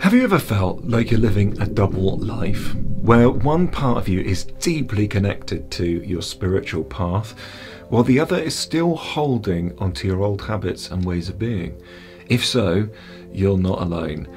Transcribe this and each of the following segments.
Have you ever felt like you're living a double life, where one part of you is deeply connected to your spiritual path, while the other is still holding onto your old habits and ways of being? If so, you're not alone.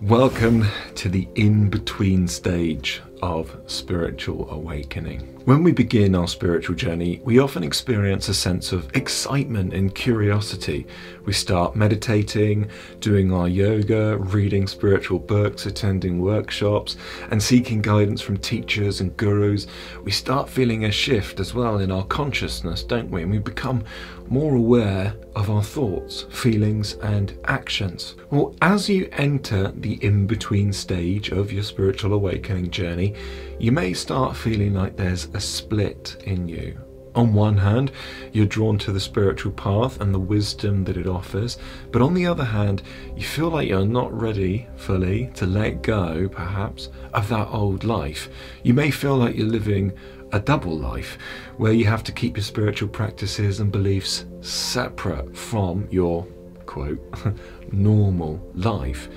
Welcome to the in between stage of spiritual awakening. When we begin our spiritual journey, we often experience a sense of excitement and curiosity. We start meditating, doing our yoga, reading spiritual books, attending workshops, and seeking guidance from teachers and gurus. We start feeling a shift as well in our consciousness, don't we? And we become more aware of our thoughts, feelings, and actions. Well, as you enter the in between stage of your spiritual awakening journey, you may start feeling like there's a split in you. On one hand, you're drawn to the spiritual path and the wisdom that it offers, but on the other hand, you feel like you're not ready fully to let go, perhaps, of that old life. You may feel like you're living a double life where you have to keep your spiritual practices and beliefs separate from your quote normal life.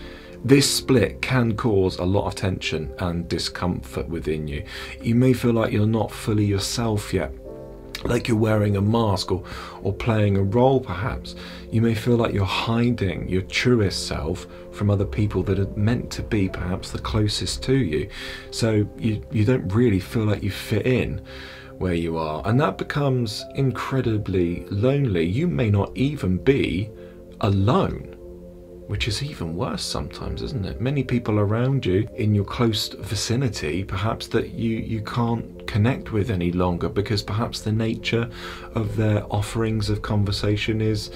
This split can cause a lot of tension and discomfort within you. You may feel like you're not fully yourself yet, like you're wearing a mask or, or playing a role perhaps. You may feel like you're hiding your truest self from other people that are meant to be perhaps the closest to you. So you, you don't really feel like you fit in where you are. And that becomes incredibly lonely. You may not even be alone which is even worse sometimes, isn't it? Many people around you in your close vicinity, perhaps that you, you can't connect with any longer because perhaps the nature of their offerings of conversation is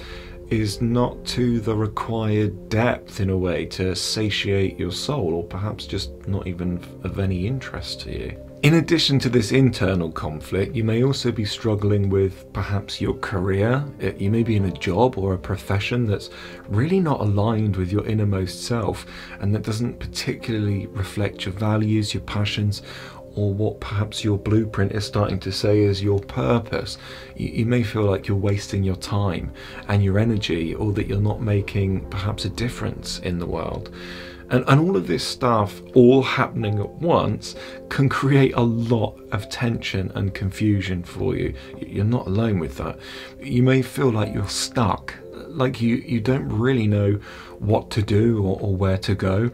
is not to the required depth in a way to satiate your soul, or perhaps just not even of any interest to you. In addition to this internal conflict, you may also be struggling with perhaps your career. Uh, you may be in a job or a profession that's really not aligned with your innermost self and that doesn't particularly reflect your values, your passions, or what perhaps your blueprint is starting to say is your purpose. You, you, may feel like you're wasting your time and your energy, or that you're not making perhaps a difference in the world. And, and all of this stuff all happening at once can create a lot of tension and confusion for you. You're not alone with that. You may feel like you're stuck, like you, you don't really know what to do or, or where to go.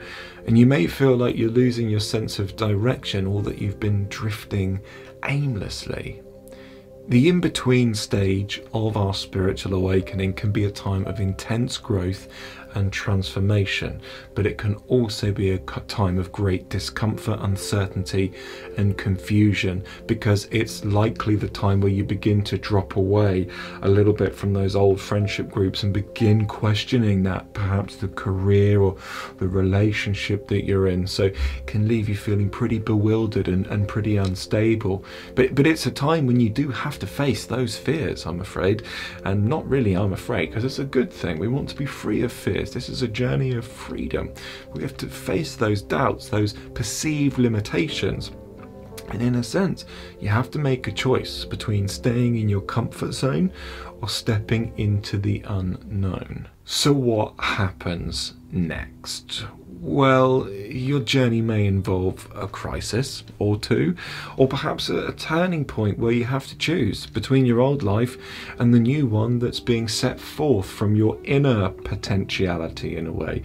And you may feel like you're losing your sense of direction or that you've been drifting aimlessly. The in between stage of our spiritual awakening can be a time of intense growth and transformation, but it can also be a time of great discomfort, uncertainty, and confusion because it's likely the time where you begin to drop away a little bit from those old friendship groups and begin questioning that perhaps the career or the relationship that you're in. So it can leave you feeling pretty bewildered and, and pretty unstable. But but it's a time when you do have to face those fears, I'm afraid. And not really I'm afraid, because it's a good thing. We want to be free of fears this. Is a journey of freedom. We have to face those doubts, those perceived limitations. And in a sense, you have to make a choice between staying in your comfort zone or stepping into the unknown. So, what happens next? Well, your journey may involve a crisis or two, or perhaps a, turning point where you have to choose between your old life and the new one that's being set forth from your inner potentiality in a way.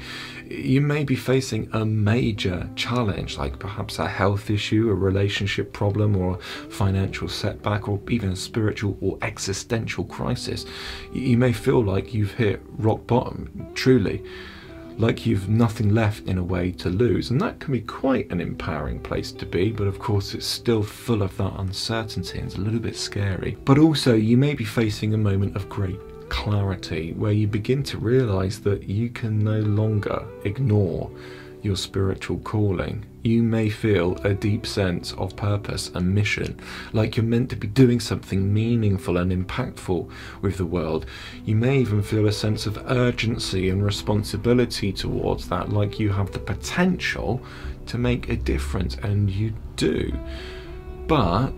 You may be facing a major challenge, like perhaps a health issue, a relationship problem, or a financial setback, or even a spiritual or existential crisis. You may feel like you've hit rock bottom, truly like you've nothing left in a way to lose. And that can be quite an empowering place to be, but of course it's still full of that uncertainty and it's a little bit scary. But also, you may be facing a moment of great clarity where you begin to realize that you can no longer ignore your spiritual calling, you may feel a deep sense of purpose and mission, like you're meant to be doing something meaningful and impactful with the world. You may even feel a sense of urgency and responsibility towards that, like you have the potential to make a difference, and you do. But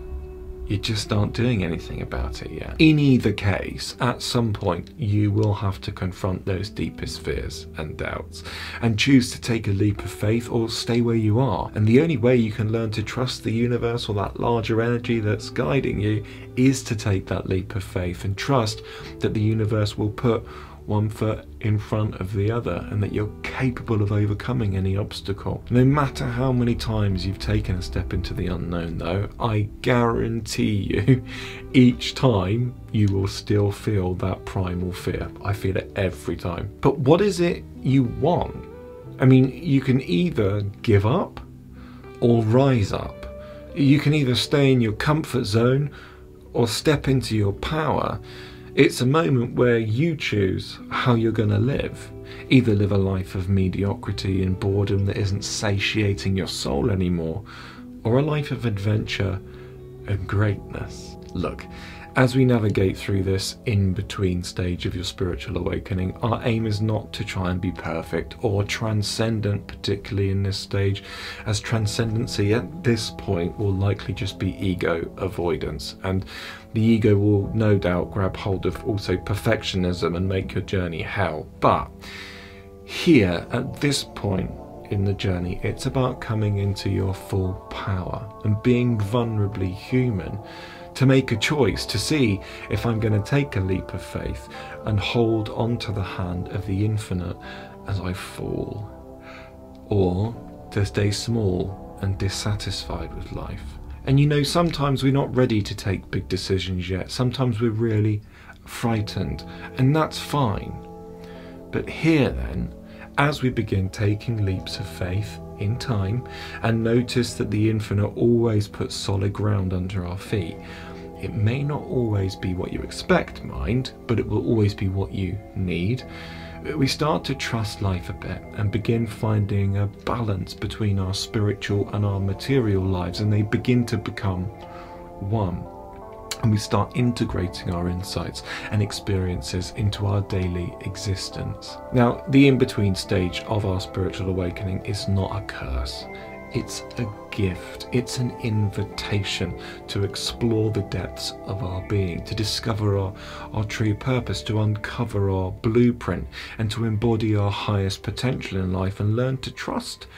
you just aren't doing anything about it yet. In either case, at some point, you will have to confront those deepest fears and doubts and choose to take a leap of faith or stay where you are. And the only way you can learn to trust the universe or that larger energy that's guiding you is to take that leap of faith and trust that the universe will put one foot in front of the other and that you're capable of overcoming any obstacle. No matter how many times you've taken a step into the unknown, though, I guarantee you each time you will still feel that primal fear. I feel it every time. But what is it you want? I mean, you can either give up or rise up. You can either stay in your comfort zone or step into your power. It's a moment where you choose how you're going to live. Either live a life of mediocrity and boredom that isn't satiating your soul anymore, or a life of adventure and greatness. Look, as we navigate through this in between stage of your spiritual awakening, our aim is not to try and be perfect or transcendent, particularly in this stage, as transcendency at this point will likely just be ego avoidance. And the ego will no doubt grab hold of also perfectionism and make your journey hell. But here, at this point, in the journey. It's about coming into your full power and being vulnerably human to make a choice, to see if I'm going to take a leap of faith and hold onto the hand of the infinite as I fall, or to stay small and dissatisfied with life. And you know, sometimes we're not ready to take big decisions yet. Sometimes we're really frightened, and that's fine. But here then, as we begin taking leaps of faith in time and notice that the infinite always puts solid ground under our feet, it may not always be what you expect, mind, but it will always be what you need. We start to trust life a bit and begin finding a balance between our spiritual and our material lives, and they begin to become one and we start integrating our insights and experiences into our daily existence. Now, the in between stage of our spiritual awakening is not a curse. It's a gift, it's an invitation to explore the depths of our being, to discover our, our true purpose, to uncover our blueprint, and to embody our highest potential in life and learn to trust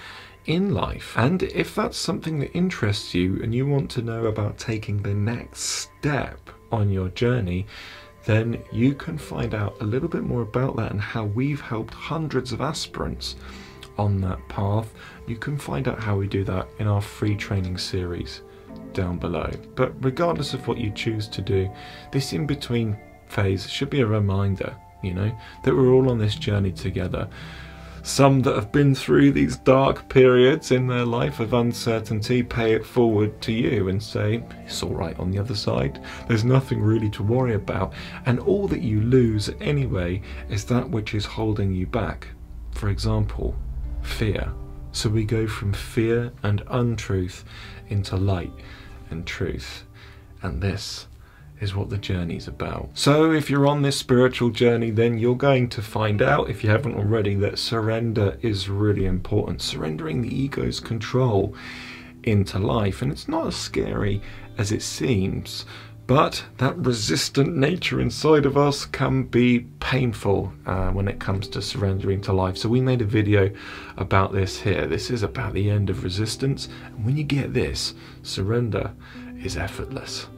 in life. And if that's something that interests you and you want to know about taking the next step on your journey, then you can find out a little bit more about that and how we've helped hundreds of aspirants on that path. You can find out how we do that in our free training series down below. But regardless of what you choose to do, this in between phase should be a reminder, you know, that we're all on this journey together some that have been through these dark periods in their life of uncertainty pay it forward to you and say, it's all right on the other side. There's nothing really to worry about. And all that you lose anyway is that which is holding you back. For example, fear. So we go from fear and untruth into light and truth. And this is what the journey's about. So if you're on this spiritual journey, then you're going to find out, if you haven't already, that surrender is really important. Surrendering the ego's control into life. And it's not as scary as it seems. But that resistant nature inside of us can be painful uh, when it comes to surrendering to life. So we made a video about this here. This is about the end of resistance. And when you get this, surrender is effortless.